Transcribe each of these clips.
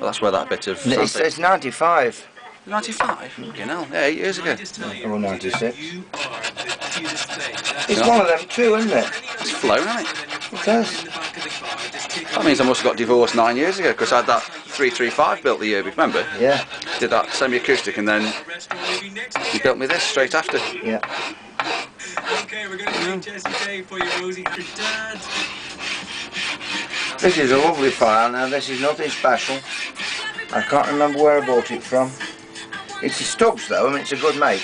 Well, that's where that bit of N- It's, sandpaper- 95. 95? You know, yeah, eight years ago. Or 96. It's one of them too, isn't it? It's flown, hasn't it? It does. That means I must have got divorced nine years ago because I had that 335 built the year before. Remember? Yeah, Did that semi-acoustic and then he built me this straight after. yeah. Okay, we're gonna play Jessie J for you, Rosie. For Dad. This is a lovely file. Now, this is nothing special. I can't remember where I bought it from. It's a Stubbs, though. I mean, it's a good make.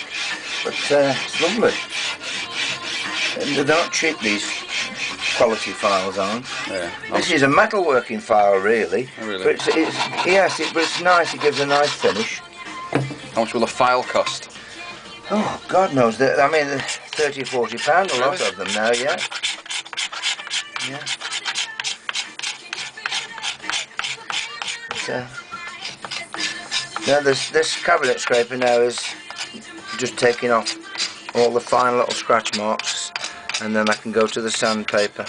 But uh, it's lovely. And They're not cheap, these quality files on. Yeah. This is a metalworking file, really. Oh, really? But it's, it's yes, it, but it's nice. It gives a nice finish. How much will a file cost? Oh, God knows. I mean, 30, 40 pound, a lot of them now, yeah. Yeah. So, now this, this cabinet scraper now is just taking off all the fine little scratch marks and then I can go to the sandpaper.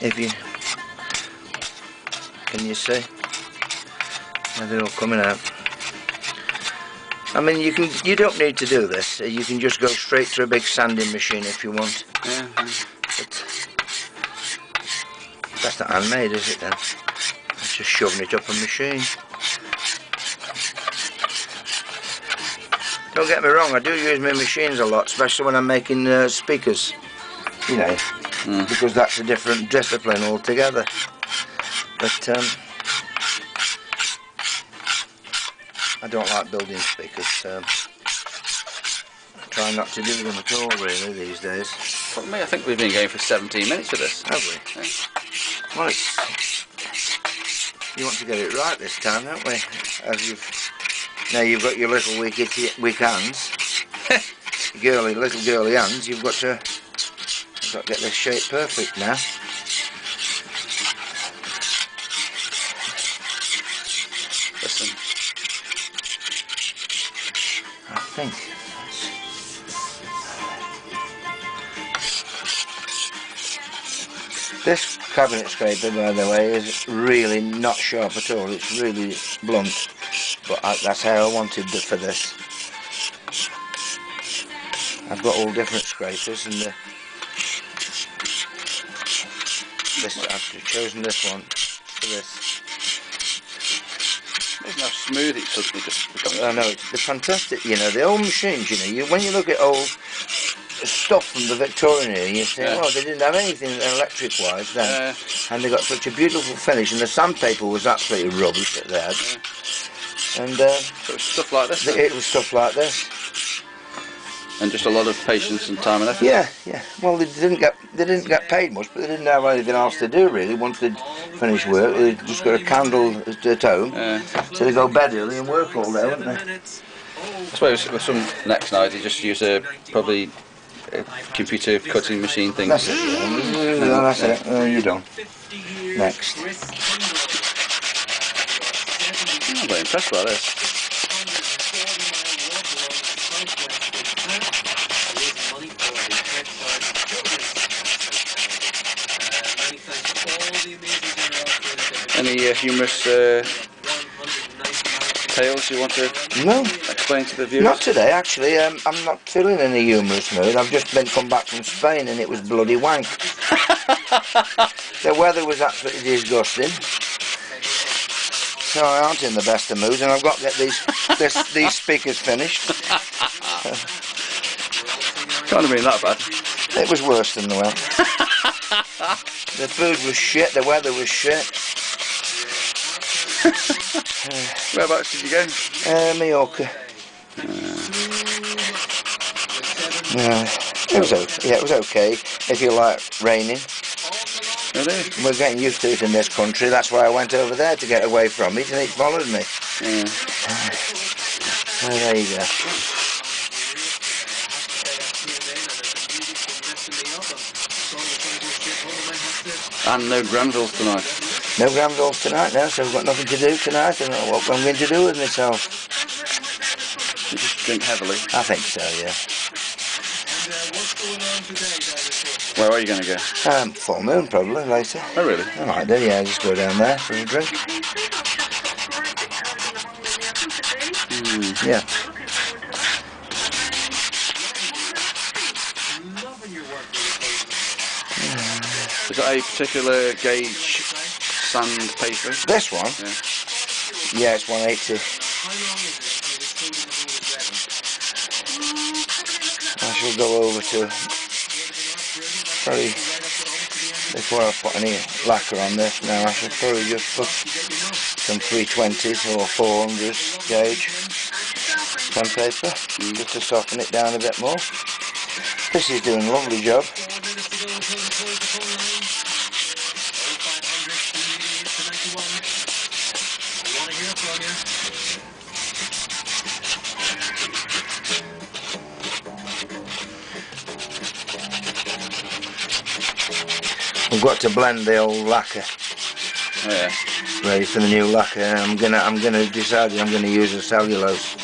If you, can you see? Now they're all coming out. I mean, you can. You don't need to do this. Uh, You can just go straight to a big sanding machine if you want. Yeah. But that's not handmade, is it? Then it's just shoving it up a machine. Don't get me wrong. I do use my machines a lot, especially when I'm making uh, speakers. You know, Mm. because that's a different discipline altogether. But um, I don't like building speakers. So I try not to do them at all, really, these days. For me, I think we've been going for 17 minutes with this. Have we? Well, it's, you want to get it right this time, don't we? As you've now you've got your little weak, weak hands, girly little girly hands. You've got to, you've got to get this shape perfect now. Listen, I think. This cabinet scraper, by the way, is really not sharp at all. It's really blunt, but I, that's how I wanted it for this. I've got all different scrapers, and the, this I've chosen this one for this. isn't how smooth it suddenly just becomes. I know it's fantastic. You know the old machines. You know, you, when you look at old stuff from the Victorian era, you say, Yeah. "Oh, they didn't have anything electric-wise then," Uh, and they got such a beautiful finish. And the sandpaper was absolutely rubbish that they had. And uh, so it's stuff like this. th- then. it was stuff like this. And just a lot of patience and time and effort. Yeah, yeah. Well, they didn't get they didn't get paid much, but they didn't have anything else to do really. Once they'd finished work, they just got a candle at at home, Yeah. so they go bed early and work all day, wouldn't they? I suppose with some next night, they just use a probably computer cutting machine thing. That's it. Yeah. No, that's it. Uh, you're done. Next. I'm very impressed by this. Any uh, humorous uh, tales you want to No, explain to the viewers? not today actually. Um, I'm not feeling any humorous mood. I've just been come back from Spain and it was bloody wank. the weather was absolutely disgusting. So I aren't in the best of moods, and I've got to get these this, these speakers finished. Can't have been that bad. It was worse than the weather. the food was shit. The weather was shit. Uh, Whereabouts did you go? Uh, Mallorca. Yeah, it was okay. Yeah, it was okay. If you like raining, Really? we're getting used to it in this country. That's why I went over there to get away from it, and it followed me. Yeah. Oh, there you go. And no Granvilles tonight. No Granvilles tonight now, so I've got nothing to do tonight. and don't what I'm going to do with myself. You just drink heavily. I think so, yeah. And what's going on today, Where are you going to go? Um, full moon probably later. Oh, really? I might do, yeah, just go down there for a drink. Hmm. Yeah. Loving your work with the Is that a particular gauge sandpaper? This one, Yeah. yeah, it's 180. How long is it until this thing is ready? I shall go over to probably before I put any lacquer on this now I should probably just put some 320s or 400s gauge sandpaper just to soften it down a bit more. This is doing a lovely job. Four minutes to go until the close the phone line. 0500 288 91. I want to hear from you. We've got to blend the old lacquer Oh, yeah. ready for the new lacquer. I'm gonna I'm gonna decide I'm gonna use a cellulose,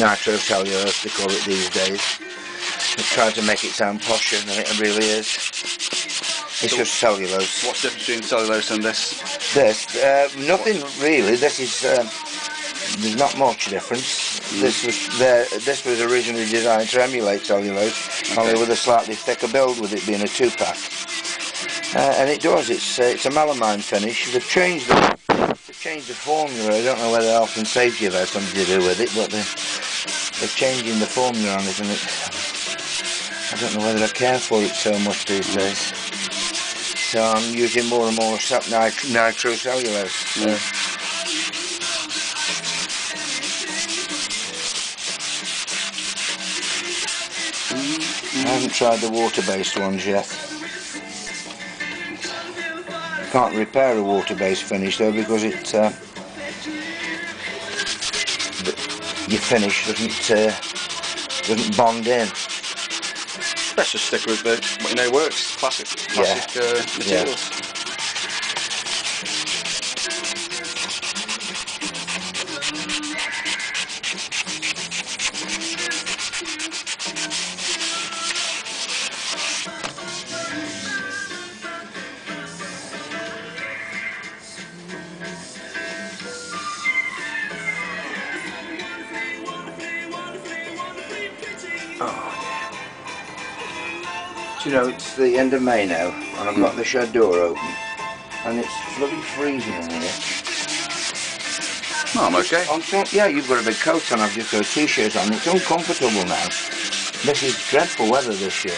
nitro cellulose they call it these days. I try to make it sound posher than it really is. It's just cellulose. What's the difference between cellulose and this? This, uh, nothing really. This is um, there's not much difference. This was there. This was originally designed to emulate cellulose, only with a slightly thicker build, with it being a two-pack. Uh, and it does. It's uh, it's a melamine finish. They've changed the they've changed the formula. I don't know whether health and safety have had something to do with it, but they're, they're changing the formula on it, and it, I don't know whether I care for it so much these days. So I'm using more and more nit- nitrocellulose. Uh, I haven't tried the water-based ones yet. Can't repair a water-based finish though because it uh, the- your finish doesn't uh, doesn't bond in. Let's just stick with the, what you know works. Classic, classic uh, materials. Do you know it's the end of May now and I've got the shed door open and it's bloody freezing in here. No, I'm okay. I'm so, yeah, you've got a big coat on. I've just got a t-shirt on. It's uncomfortable now. This is dreadful weather this year.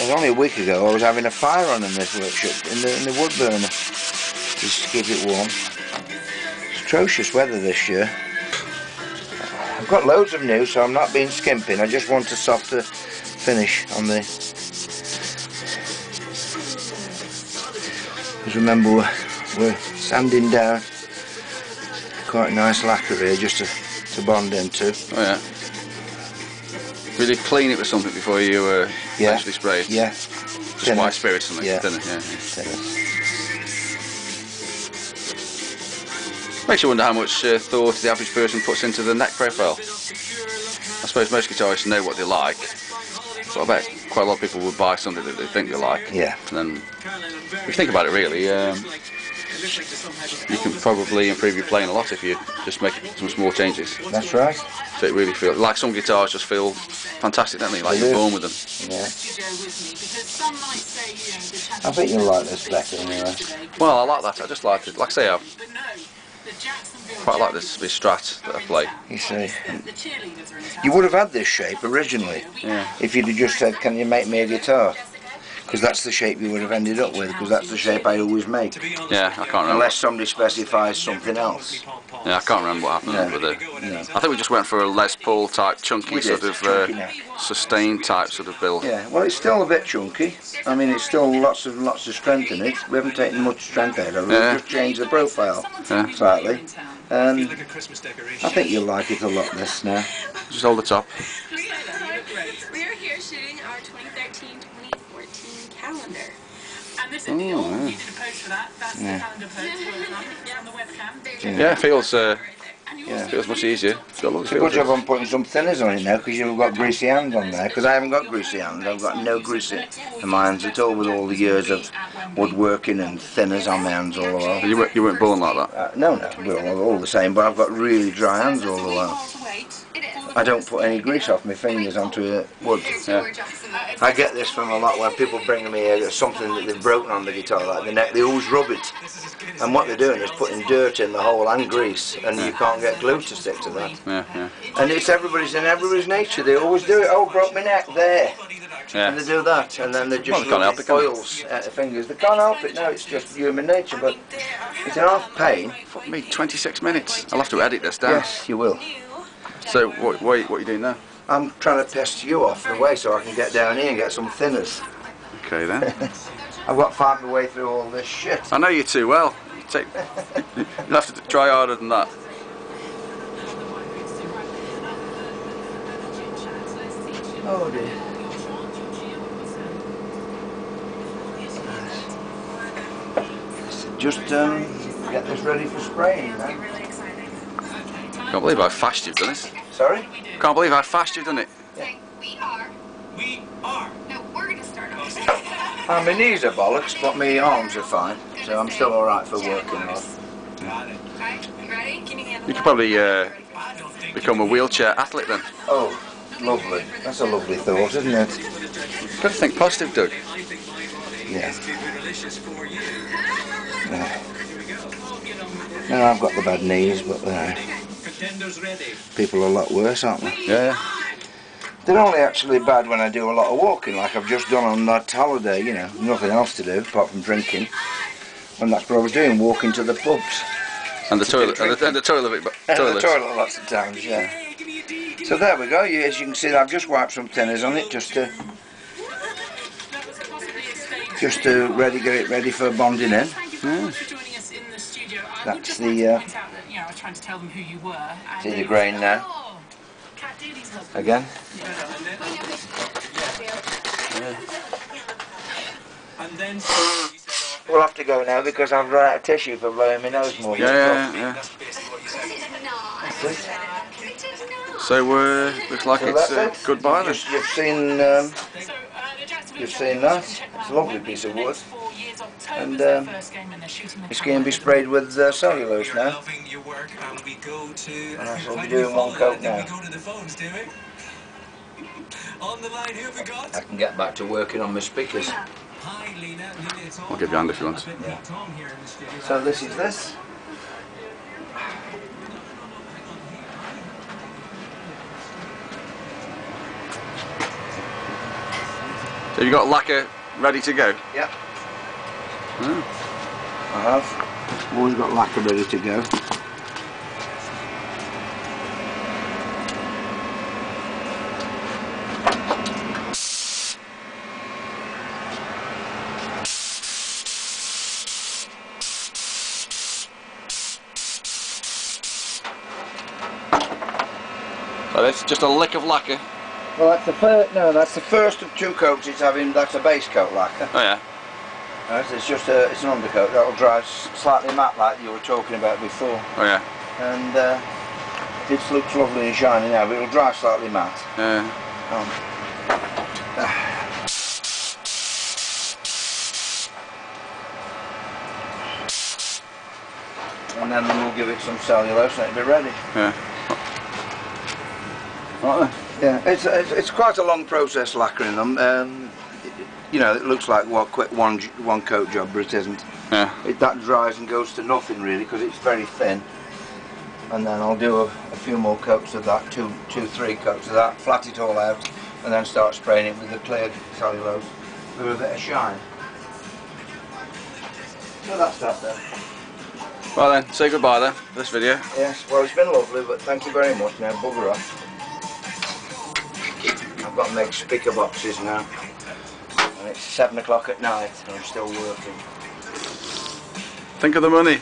It was only a week ago I was having a fire on in this workshop in the in the wood burner just to keep it warm. It's atrocious weather this year. I've got loads of new, so I'm not being skimping. I just want a softer finish on the. Because remember we're, we're sanding down quite a nice lacquer here just to, to bond into. Oh yeah. Really clean it with something before you uh, Yeah. actually spray it. Yeah. Just Tinner. white spirit or something. Yeah, yeah. Makes you wonder how much uh, thought the average person puts into the neck profile. I suppose most guitarists know what they like, but I bet quite a lot of people would buy something that they think they like. Yeah. And then, if you think about it really, um, you can probably improve your playing a lot if you just make some small changes. That's right. So it really feels like some guitars just feel fantastic, don't they? Like They you're do. born with them. Yeah. studio with me because some might say, you know, the channel I think you'll like this better anyway. Well, I like that. I just like it. Like I say, I But no, the Jacksonville quite like this this Strat that I play. You see. The cheerleaders are in town. You would have had this shape originally Yeah. if you'd have just said, can you make me a guitar? Because that's the shape you would have ended up with, because that's the shape I always make. Yeah, I can't remember. Unless somebody specifies something else. Yeah, I can't remember what happened No. with it. No. I think we just went for a Les Paul type, chunky sort of uh, sustained type sort of build. Yeah, well, it's still a bit chunky. I mean, it's still lots of lots of strength in it. We haven't taken much strength out of it. Yeah. We've just changed the profile Yeah. slightly. And Like a Christmas decoration. I think you'll like it a lot this now. Just hold the top. Our 2013-2014 calendar. And this is the Oh, old, yeah. you did a post for that. That's Yeah. the calendar post. Well done. Yeah, on the webcam. Yeah, it feels uh, Yeah. Feels much easier. It's got a It's a good job I'm putting some thinners on it now because you've got greasy hands on there. Because I haven't got greasy hands. I've got no greasy in my hands at all with all the years of woodworking and thinners on my hands all the while. You weren't, you weren't born like that. Uh, no, no, we're all, all the same, but I've got really dry hands all the while. I don't put any grease off my fingers onto uh, wood. Yeah. I get this from a lot when people bring me uh, something that they've broken on the guitar, like the neck, they always rub it. And what they're doing is putting dirt in the hole and grease, and you can't get glue to stick to that. Yeah, yeah. And it's everybody's in everybody's nature. They always do it. Oh, broke my neck there, and they do that, and then they just they can't rub help it, can they? foils at the fingers. They can't help it. No, it's just human nature. But it's an half pain. Fuck me, 26 minutes. I'll have to edit this down. Yes, you will. So, what, what, what are you doing now? I'm trying to pest you off the way so I can get down here and get some thinners. Okay then. I've got to find my way through all this shit. I know you too well. You take, you'll have to try harder than that. Oh dear. Just um, get this ready for spraying. Then. Can't believe how fast you've done it. Sorry? Can't believe how fast you've done it. We are. We are. No, we're gonna start off. Uh, my knees are bollocks, but my arms are fine, so I'm still all right for working. hard. Got it. Right? You ready? Can you handle You could probably uh, become a wheelchair athlete then. Oh, lovely. That's a lovely thought, isn't it? Got to think positive, Doug. I think my body Yeah. is too delicious for you. Yeah. Here. No, I've got the bad knees, but uh, Contenders ready. people are a lot worse, aren't they? Yeah. They're only actually bad when I do a lot of walking, like I've just done on that holiday, you know, nothing else to do apart from drinking. And that's what I was doing, walking to the pubs. And the toilet, and the, and the toilet, but And the toilet. toilet lots of times, yeah. Hey, give me a D. Give So there we go, as you can see I've just wiped some thinners on it just to, just to ready, get it ready for bonding in. Thank you very much for joining us in the studio. I would That's the, uh, trying to tell them who you were. and See the grain now? "Oh, Cat Daly's husband." Again. And then We'll have to go now because I've run out of tissue for blowing my nose more. Yeah, yeah, yeah. that's basically what. So, uh, looks like So it's that's uh, it. goodbye then. Just- You've seen um, So, uh, the Jackson You've seen that? It's a lovely piece of wood. next four years. October's And, um, first game and they're shooting the it's going to be sprayed with uh, cellulose now. loving your work and we go to... I shall be doing one coat now. we go to the phones, do we? On the line, who have we got? I can get back to working on my speakers. Hi, Lena. Lena, it's I'll give you a hand if you want. Yeah. Tom here in the studio. So this is this. So you got lacquer ready to go? Yep, Oh. I have. Always got lacquer ready to go. So that's just a lick of lacquer. Well, that's the first. No, that's the first of two coats it's having. That's a base coat lacquer. Oh yeah. Right, it's just a, it's an undercoat that'll dry slightly matte like you were talking about before, Oh yeah. and uh, it looks lovely and shiny now. But it'll dry slightly matte. Yeah. Um, and then we'll give it some cellulose and it'll be ready. Yeah. Right then. Yeah, it's, it's, it's quite a long process lacquering them. Um, you know, it looks like what quick one one coat job, but it isn't. Yeah. It, that dries and goes to nothing really because it's very thin. And then I'll do a, a few more coats of that, two, two, three coats of that, flat it all out, and then start spraying it with the clear cellulose with a bit of shine. So that's that then. Well then, say goodbye then for this video. Yes, well it's been lovely, but thank you very much. Now bugger off. I've got to make speaker boxes now. And it's seven o'clock at night and I'm still working. Think of the money.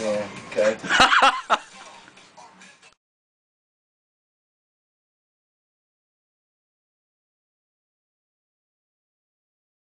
Yeah, okay.